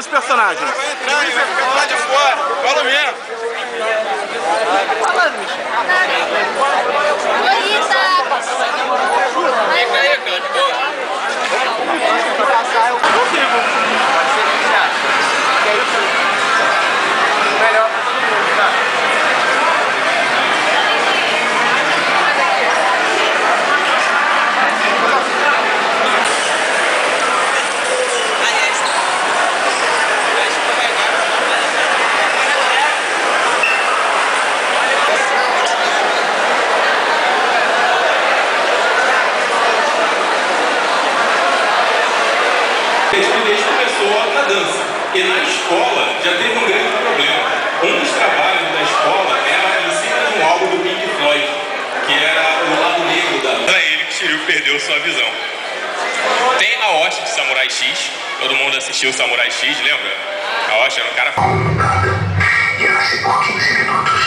esse personagem? Vai entrar, vai ficar lá de fora. Fala mesmo. Fica Timidez começou na dança. E na escola já teve um grande problema. Um dos trabalhos da escola era em cima de um álbum do Pink Floyd, que era o lado negro da. Era ele que Shiryu perdeu sua visão. Tem a Osh de Samurai X. Todo mundo assistiu Samurai X, lembra? A Osh era um cara. E nasce por 15 minutos.